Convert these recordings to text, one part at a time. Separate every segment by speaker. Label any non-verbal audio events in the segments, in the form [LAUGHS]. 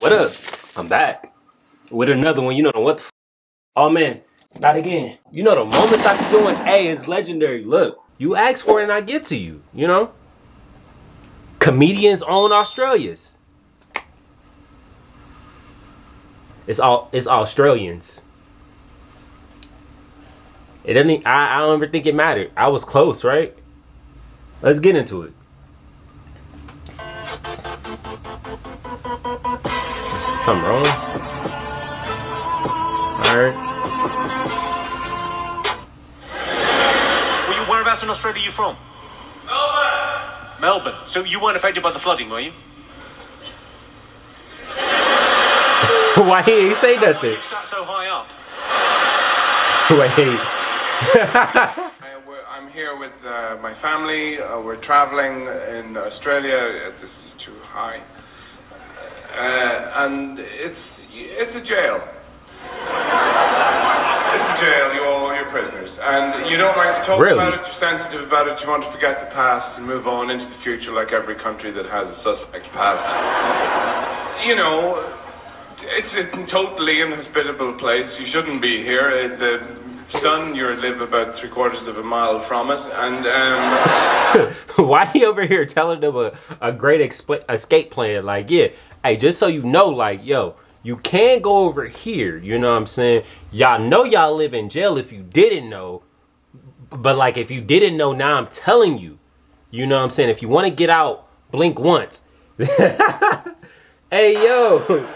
Speaker 1: What up? I'm back with another one. You know what the f- Oh man, not again. You know the moments I be doing, hey, is legendary. Look, you ask for it and I give to you, you know? Comedians own Australia's. It's all it's Australians. It doesn't I, I don't ever think it mattered. I was close, right? Let's get into it. Wrong? Alright.
Speaker 2: Well, whereabouts in Australia are you from? Melbourne. Melbourne. So you weren't affected by the flooding, were you? [LAUGHS]
Speaker 1: Why he ain't say nothing?
Speaker 2: You sat so high up. [LAUGHS]
Speaker 1: Wait. [LAUGHS]
Speaker 3: I, we're- I'm here with uh, my family. Uh, we're traveling in Australia. Uh, This is too high, uh, and it's it's a jail. It's a jail. You all you're prisoners, and you don't like to talk
Speaker 1: Really?
Speaker 3: about it. You're sensitive about it. You want to forget the past and move on into the future, like every country that has a suspect past. You know, it's a totally inhospitable place. You shouldn't be here. Uh, The sun, you live about three quarters of a mile from it, and um, [LAUGHS]
Speaker 1: Why he over here telling them a, a great escape plan? Like, yeah, hey, just so you know, like, yo, you can go over here. You know what I'm saying? Y'all know y'all live in jail if you didn't know. But like, if you didn't know, now I'm telling you. You know what I'm saying? If you want to get out, blink once. [LAUGHS] hey, yo.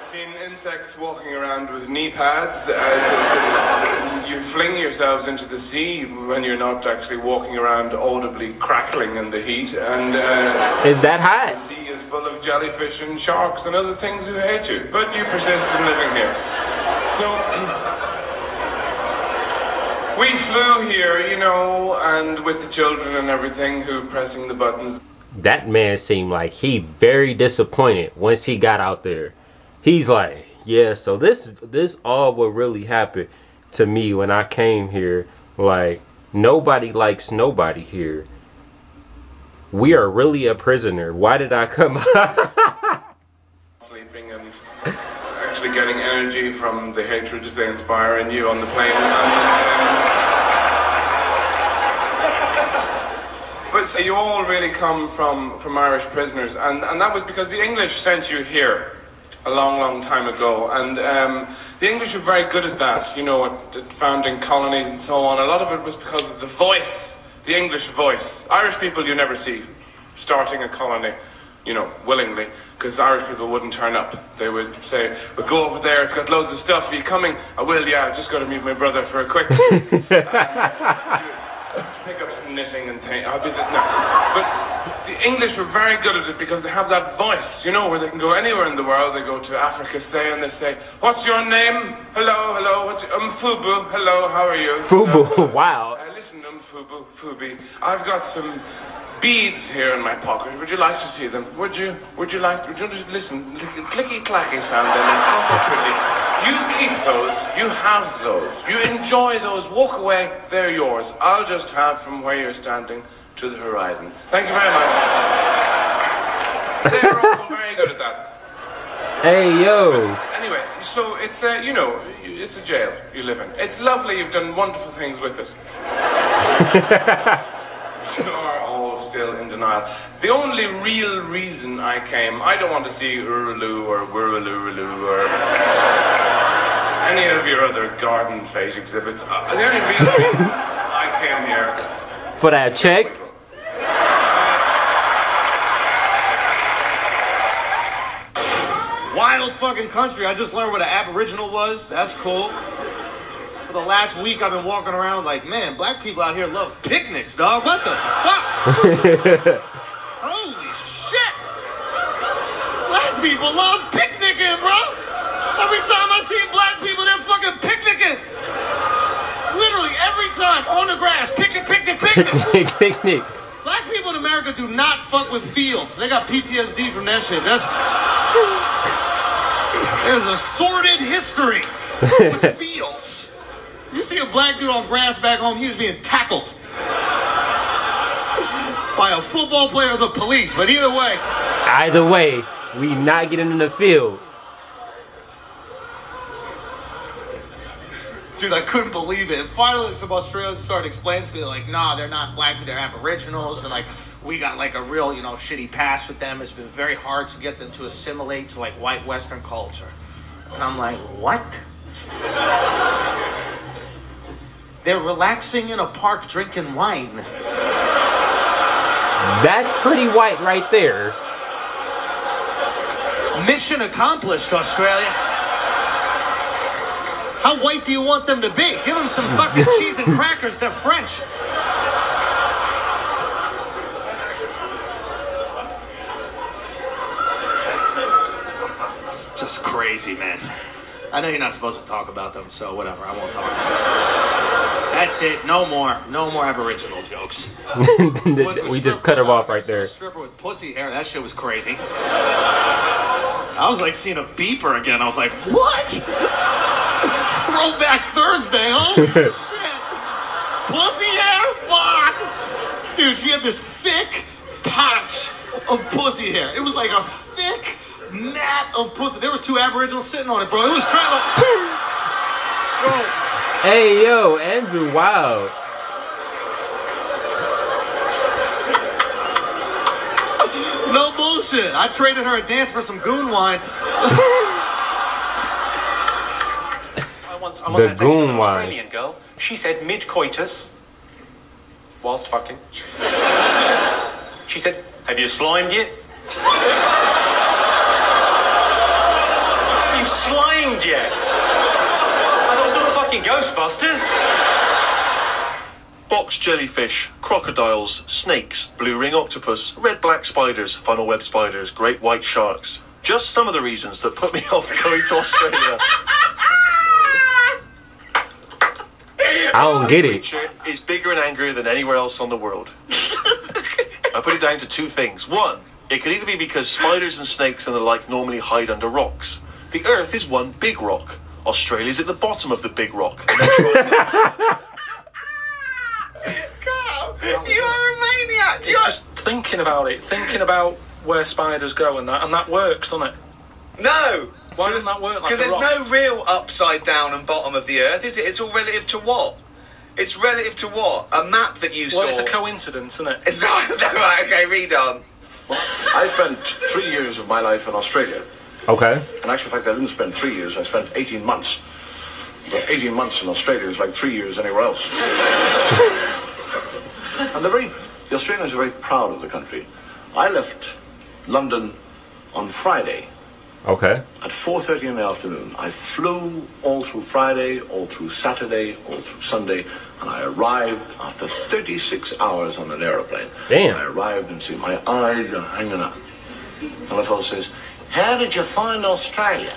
Speaker 3: Insects walking around with knee pads. Uh, you fling yourselves into the sea when you're not actually walking around audibly crackling in the heat, and uh,
Speaker 1: Is that hot?
Speaker 3: the sea is full of jellyfish and sharks and other things who hate you. But you persist in living here. So. [CLEARS THROAT] We flew here, you know, and with the children and everything who pressing the buttons.
Speaker 1: that man seemed like he very disappointed once he got out there. He's like, yeah, so this this all what really happened to me when I came here. Like nobody likes nobody here. We are really a prisoner. Why did I come? [LAUGHS]
Speaker 3: sleeping and actually getting energy from the hatred they inspire in you on the plane. But so you all really come from, from Irish prisoners, and, and that was because the English sent you here a long, long time ago. And um, the English were very good at that, you know, at, at founding colonies and so on. A lot of it was because of the voice, the English voice. Irish people you never see starting a colony, you know, willingly, because Irish people wouldn't turn up. They would say, we'll go over there, it's got loads of stuff, are you coming? I will, yeah, I just got to meet my brother for a quick... Just [LAUGHS] [LAUGHS] pick up some knitting and things. I'll be the, no. But the English were very good at it because they have that voice, you know, where they can go anywhere in the world. They go to Africa, say, and they say, "What's your name? Hello, hello. What's your, um Fubu? Hello, how are you?
Speaker 1: Fubu,
Speaker 3: Hello. [LAUGHS]
Speaker 1: wow.
Speaker 3: Uh, listen, um Fubu, Fubi. I've got some beads here in my pocket. Would you like to see them? Would you? Would you like? Would you just listen? Clicky clacky sound. Then aren't they pretty? You keep those. You have those. You enjoy those. Walk away. They're yours. I'll just have from where you're standing to the horizon. Thank you very much. They're all very good at that.
Speaker 1: hey, yo.
Speaker 3: Anyway, so it's a, you know, it's a jail you live in. It's lovely. You've done wonderful things with it. [LAUGHS] you are all still in denial. The only real reason I came, I don't want to see Uluru or Wirralurulu or any of your other garden fete exhibits. Uh, the only real reason I came here
Speaker 1: For that check.
Speaker 4: Wild fucking country. I just learned what an Aboriginal was. That's cool. For the last week, I've been walking around like, man, black people out here love picnics, dog. What the fuck? [LAUGHS] Holy shit! Black people love picnicking, bro. Every time I see black people, they're fucking picnicking. Literally every time on the grass, picnic, picnic, picnic. [LAUGHS]
Speaker 1: Picnic, picnic.
Speaker 4: Black people in America do not fuck with fields. They got PTSD from that shit. That's there's a sordid history with [LAUGHS] fields. You see a black dude on grass back home, he's being tackled by a football player or the police, but either way.
Speaker 1: Either way, we not getting in the field.
Speaker 4: Dude, I couldn't believe it. Finally, some Australians started explaining to me, like, nah, they're not black, they're aboriginals. And, like, we got, like, a real, you know, shitty past with them. It's been very hard to get them to assimilate to, like, white Western culture. And I'm like, what? they're relaxing in a park drinking wine.
Speaker 1: That's pretty white right there.
Speaker 4: Mission accomplished, Australia. How white do you want them to be? Give them some fucking [LAUGHS] cheese and crackers. They're French. It's just crazy, man. I know you're not supposed to talk about them, so whatever. I won't talk about them. That's it. No more. No more Aboriginal jokes. [LAUGHS] Went to a
Speaker 1: we just cut
Speaker 4: club,
Speaker 1: him off right there.
Speaker 4: Stripper with pussy hair. That shit was crazy. I was like seeing a beeper again. I was like, what? [LAUGHS] Throwback Thursday, holy [LAUGHS] shit. Pussy hair? Fuck. Dude, she had this thick patch of pussy hair. It was like a thick mat of pussy. There were two aboriginals sitting on it, bro. It was kind of like, bro.
Speaker 1: Hey yo, Andrew, wow.
Speaker 4: No bullshit. I traded her a dance for some goon wine.
Speaker 2: I once, I
Speaker 1: The
Speaker 2: once had
Speaker 1: goon wine.
Speaker 2: Australian girl. She said mid coitus, whilst fucking. She said, "Have you slimed yet?" Have you slimed yet? I thought it was not fucking Ghostbusters.
Speaker 5: Box jellyfish, crocodiles, snakes, blue ring octopus, red black spiders, funnel web spiders, great white sharks. Just some of the reasons that put me [LAUGHS] off going to Australia.
Speaker 1: I don't get it.
Speaker 5: creature bigger and angrier than anywhere else on the world. I put it down to two things. One, it could either be because spiders and snakes and the like normally hide under rocks. The Earth is one big rock. Australia's at the bottom of the big rock. And [LAUGHS]
Speaker 4: You are a maniac.
Speaker 6: It's just thinking about it, thinking about where spiders go and that, and that works, doesn't it?
Speaker 7: No,
Speaker 6: Why doesn't that work like
Speaker 7: because
Speaker 6: a
Speaker 7: there's
Speaker 6: rock?
Speaker 7: no real upside down and bottom of the earth, is it? It's all relative to what? It's relative to what? A map that you
Speaker 6: Well,
Speaker 7: saw.
Speaker 6: it's a coincidence, isn't it?
Speaker 7: It's [LAUGHS] no, right, okay, read on.
Speaker 8: I spent three years of my life in Australia.
Speaker 1: Okay.
Speaker 8: In actual fact, I didn't spend three years, I spent 18 months. But 18 months in Australia is like three years anywhere else. [LAUGHS] and they're very, the Australians are very proud of the country. I left London on Friday
Speaker 1: Okay.
Speaker 8: at 4.30 in the afternoon. I flew all through Friday, all through Saturday, all through Sunday, and I arrived after 36 hours on an aeroplane.
Speaker 1: Damn.
Speaker 8: I arrived and see my eyes are hanging out. And the fellow says, how did you find Australia?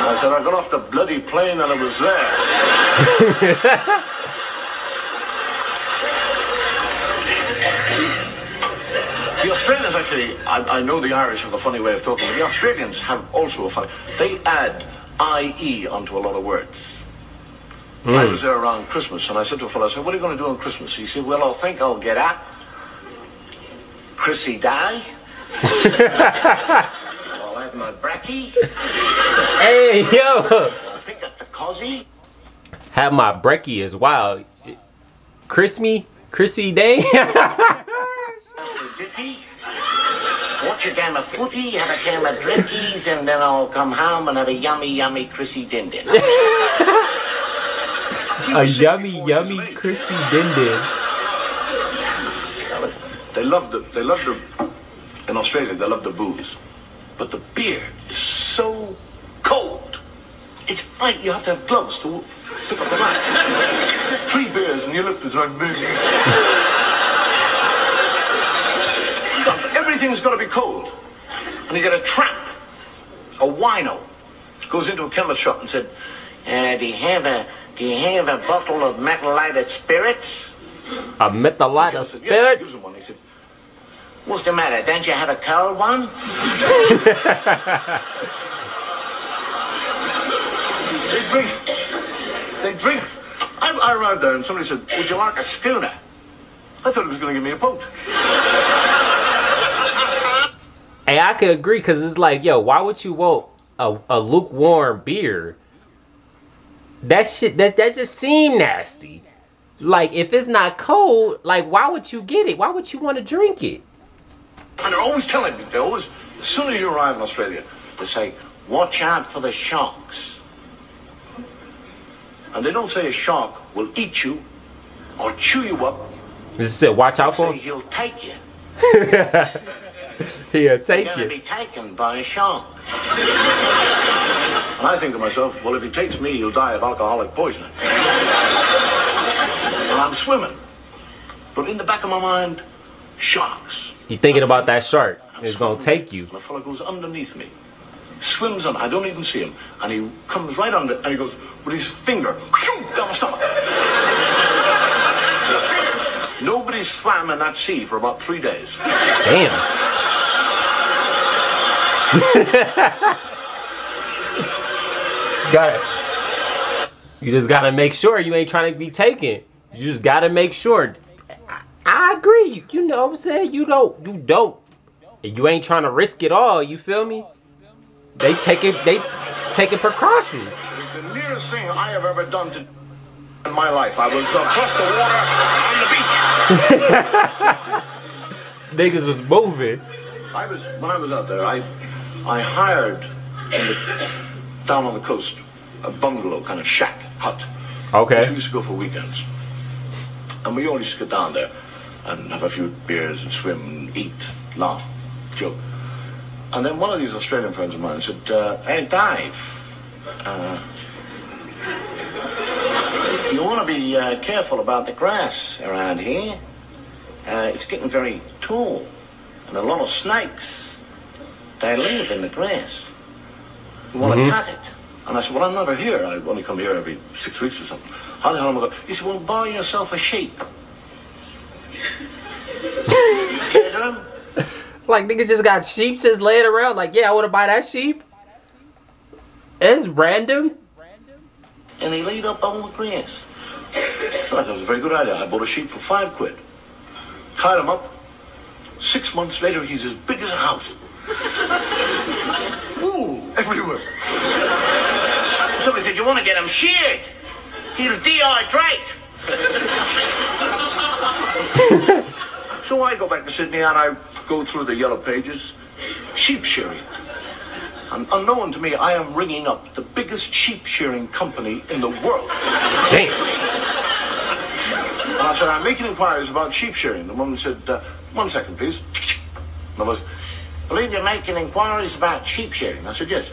Speaker 8: I said, I got off the bloody plane and it was there. [LAUGHS] The Australians actually, I, I know the Irish have a funny way of talking, but the Australians have also a funny, they add IE onto a lot of words. Hmm. I was there around Christmas and I said to a fellow, I said, what are you going to do on Christmas? He said, well, I think I'll get up. Chrissy Day. I'll have my brekkie.
Speaker 1: Hey yo,
Speaker 8: I'll pick up the cozzy.
Speaker 1: have my brekkie as wild. Crispy, crispy day. [LAUGHS]
Speaker 8: Watch a game of footy, have a game of drinkies, and then I'll come home and have a yummy, yummy Chrissy din din. [LAUGHS]
Speaker 1: A yummy, yummy, crispy din din.
Speaker 8: They love the, they love the, in Australia, they love the booze. But the beer is so cold. It's like you have to have gloves to pick up the glass. Three beers and your lip is like, everything's got to be cold. And you get a tramp, a wino, goes into a chemist shop and said, uh, do you have a, do you have a bottle of methylated spirits?
Speaker 1: A methylated
Speaker 8: "Yes,
Speaker 1: spirits.
Speaker 8: one." He said, What's the matter? Don't you have a cold one? [LAUGHS] they drink. They drink. I, I arrived there and somebody said, Would you like a schooner? I thought he was going to give me a boat.
Speaker 1: Hey, I could agree because it's like, yo, why would you want a, a lukewarm beer, that shit that that just seem nasty. Like if it's not cold, like why would you get it? Why would you want to drink it?
Speaker 8: And they're always telling me, they always, as soon as you arrive in Australia, they say, watch out for the sharks. And they don't say a shark will eat you or chew you up.
Speaker 1: Just said, watch out
Speaker 8: They
Speaker 1: for
Speaker 8: say he'll take you. [LAUGHS]
Speaker 1: He'll take
Speaker 8: You're
Speaker 1: take
Speaker 8: going to
Speaker 1: you.
Speaker 8: be taken by a shark. and I think to myself, well, if he takes me, he'll die of alcoholic poisoning. and I'm swimming. But in the back of my mind, sharks.
Speaker 1: You thinking about that shark? It's gonna take you.
Speaker 8: The fellow goes underneath me, swims on. I don't even see him, and he comes right under, and he goes with his finger shoo, down my stomach. Nobody swam in that sea for about three days.
Speaker 1: Damn. Got it. You just gotta make sure you ain't trying to be taken. You just gotta make sure. I, agree. You, know what I'm saying? You don't. You don't. You ain't trying to risk it all. You feel me? They taking they take taking precautions.
Speaker 8: It's the nearest thing I have ever done to in my life. I was across the water on the beach. [LAUGHS]
Speaker 1: Niggas was moving.
Speaker 8: I was when I was out there. I I hired the, down on the coast a bungalow kind of shack hut.
Speaker 1: Okay.
Speaker 8: We used to go for weekends, and we always get down there and have a few beers and swim and eat, laugh, joke. And then one of these Australian friends of mine said, uh, "Hey, Dave, uh, you want to be uh, careful about the grass around here. Uh, it's getting very tall, and a lot of snakes. They live in the grass. You want to cut it." And I said, "Well, I'm never here. I only come here every six weeks or something. How the hell am I going?" He said, "Well, buy yourself a sheep." Get 'em?
Speaker 1: Like niggas just got sheep just laying around. Like, yeah, I want to buy that sheep. It's random.
Speaker 8: and he laid up on the grass. So I thought it was a very good idea. I bought a sheep for five quid. Tied him up. Six months later, he's as big as a house. [LAUGHS] Wool everywhere. Somebody said, you want to get him sheared? He'll dehydrate. [LAUGHS] so I go back to Sydney and I go through the yellow pages. Sheep shearing. And unknown to me, I am ringing up the biggest sheep shearing company in the world.
Speaker 1: Damn.
Speaker 8: And I said, I'm making inquiries about sheep shearing. The woman said, uh, one second, please. And I was, believe you're making inquiries about sheep shearing. I said, yes.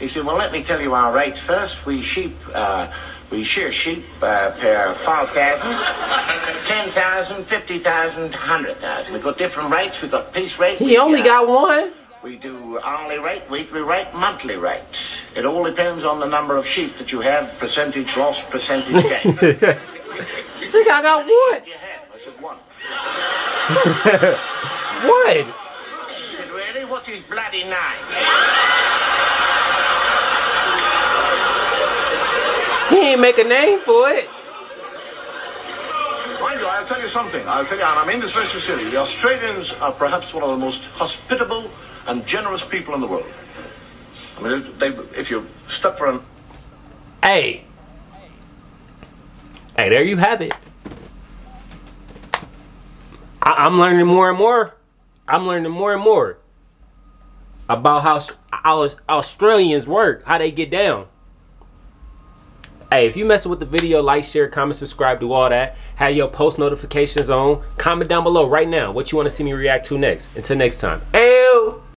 Speaker 8: He said, well, let me tell you our rates first. We sheep, uh, we shear sheep uh, per 5,000, 10,000, 50,000, 100,000. We've got different rates. We've got piece rate.
Speaker 1: He
Speaker 8: we,
Speaker 1: only
Speaker 8: uh,
Speaker 1: got one.
Speaker 8: We do hourly rate, weekly rate, monthly rate. It all depends on the number of sheep that you have, percentage loss, percentage gain. [LAUGHS]
Speaker 1: Think I got one.
Speaker 8: I said, one. [LAUGHS]
Speaker 1: One.
Speaker 8: He said, really? What's his bloody name? [LAUGHS]
Speaker 1: He ain't make a name for it.
Speaker 8: Mind you, I'll tell you something. I'll tell you, and I mean this very sincerely. The Australians are perhaps one of the most hospitable and generous people in the world. I mean, they, if you're stuck for an
Speaker 1: Hey. Hey, there you have it. I, I'm learning more and more. I'm learning more and more about how Australians work, how they get down. Hey, if you messing with the video, like, share, comment, subscribe, do all that. Have your post notifications on. Comment down below right now what you want to see me react to next. Until next time. Hey.